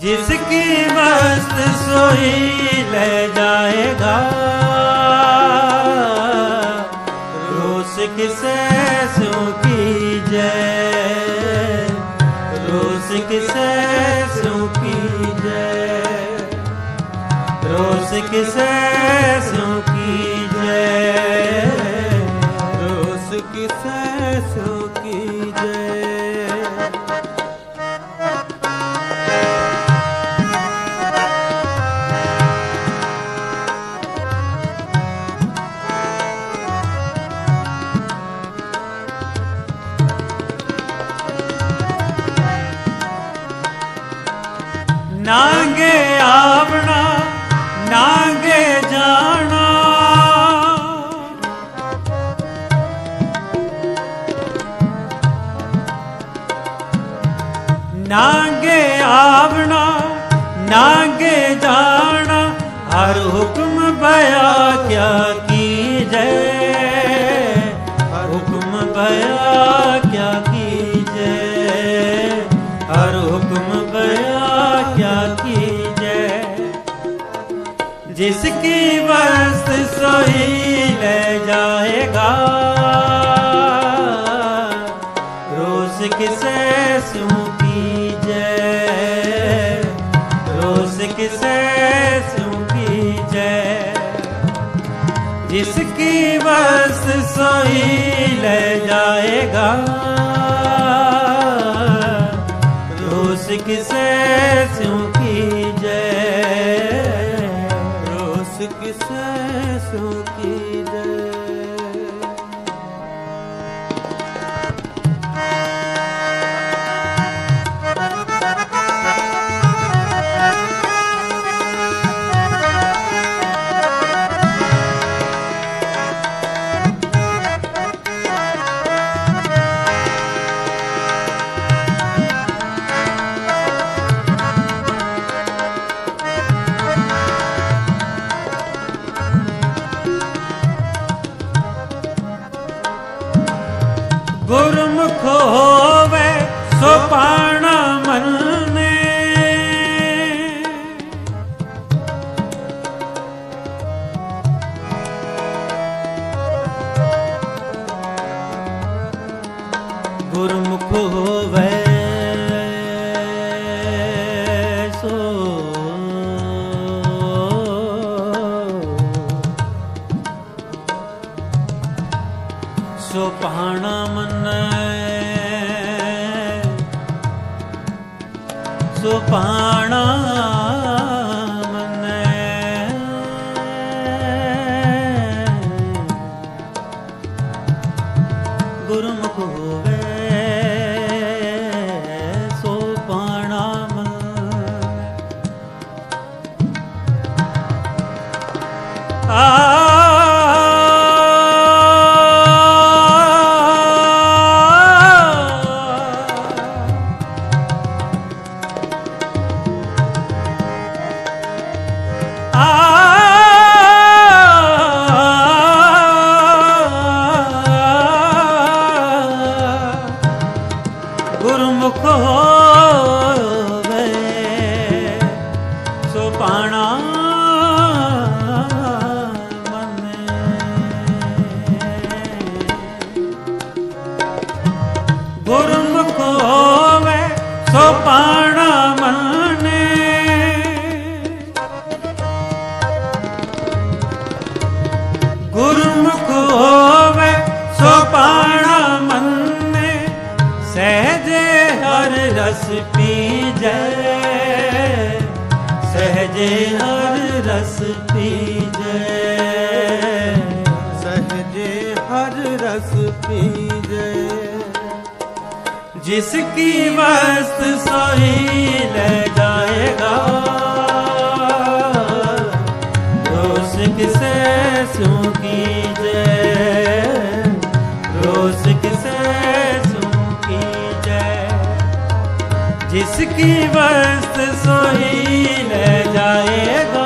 ਜਿਸ ਕੀ ਮਸਤ ਸੋਈ ਲੈ ਜਾਏਗਾ ਰੋਸ ਕਿਸੇ ਸੋ ਕੀ ਜੈ ਰੋਸ ਕਿਸੇ ਸੋ ਕੀ ਜੈ ਰੋਸ ਕਿਸੇ ਸੋ ਨਾਂਗੇ ਆਵਣਾ ਨਾਂਗੇ ਜਾਣਾ। ਨਾਂਗੇ ਆਵਣਾ ਨਾਂਗੇ ਜਾਣਾ ਹਰ ਹੁਕਮ ਬਿਆ ਕਿਆ ਬਿਆ ਕਿਆ ਕੀਜੈ ਜਿਸकी ਵਸਤ ਸੋਈ ਲੈ ਜਾਏਗਾ। ਰੋਸ ਕਿਸੇ ਸਿਉ ਕੀਜੈ ਰੋਸ ਕਿਸੇ ਸਿਉ ਕੀਜੈ ਜਿਸकी ਵਸਤ ਸੋਈ ਲੈ ਜਾਏਗਾ। ਰੋਸ ਕਿਸੇ ਸਿਉ ਕੀਜੈ ਰੋਸ ਕਿਸੇ ਸਿਉ ਕੀਜੈ ਗੁਰਮੁਖ ਹੋਵੇ ਸੋ ਪਾਣਾ ਮੰਨੇ। ਗੁਰਮੁਖ ਹੋਵੇ ਸੋ ਪਾਣਾ ਮੰਨੈ। ਸੋ ਪਾਣਾ ਮੰਨੈ। ਗੁਰਮੁਖ ਹੋਵੇ ਸੋ ਪਾਣਾ ਮੰਨੈ। ਗੁਰਮੁਖ ਪਾਣਾ ਮੰਨੇ ਗੁਰਮੁਖ ਹੋਵੇ ਸੋ ਪਾਣਾ ਹਰ ਰਸ ਪੀਜੈ। ਸਹਜੇ ਹਰ ਰਸ ਪੀਜੈ। ਜਿਸ ਕੀ ਵਸਤ ਸੋਈ ਲੈ ਕਿਸੇ ਸੁਕੀ जिसकी वस्त सोई ले जाएगा